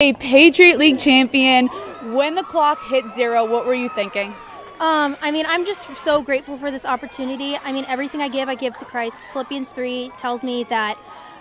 A Patriot League champion. When the clock hit zero, what were you thinking? Um, I mean, I'm just so grateful for this opportunity. I mean, everything I give, I give to Christ. Philippians 3 tells me that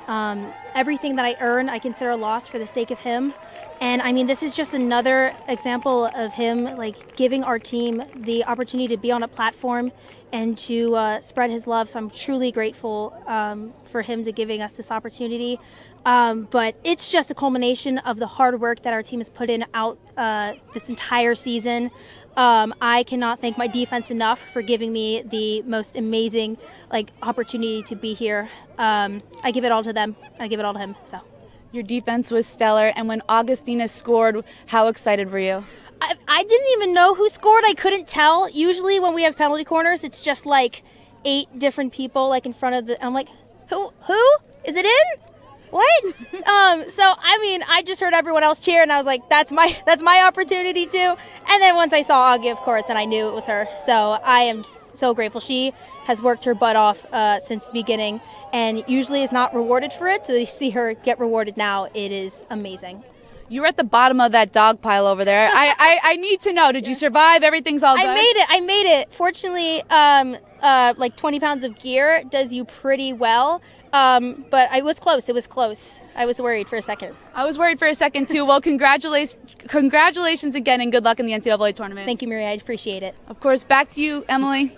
um, everything that I earn, I consider a loss for the sake of Him. And I mean, this is just another example of Him like giving our team the opportunity to be on a platform and to uh, spread His love. So I'm truly grateful um, for Him to giving us this opportunity. Um, but it's just a culmination of the hard work that our team has put in out uh, this entire season. Um, I cannot thank my defense enough for giving me the most amazing like opportunity to be here. Um, I give it all to them. I give it all to him. So. Your defense was stellar, and when Augustina scored, how excited were you? I, I didn't even know who scored. I couldn't tell. Usually, when we have penalty corners, it's just like eight different people like in front of the. I'm like, who? Who is it in? What? um, so I mean, I just heard everyone else cheer, and I was like, that's my that's my opportunity too. And then once I saw Augie, of course, and I knew it was her. So I am so grateful. She has worked her butt off uh, since the beginning, and usually is not rewarded for it. So to see her get rewarded now, it is amazing. You were at the bottom of that dog pile over there. I, I, I need to know. Did you survive? Everything's all good. I made it. I made it. Fortunately, um, uh, like 20 pounds of gear does you pretty well. Um, but I was close. It was close. I was worried for a second. I was worried for a second too. Well, congratulations, congratulations again, and good luck in the NCAA tournament. Thank you, Maria. I appreciate it. Of course. Back to you, Emily.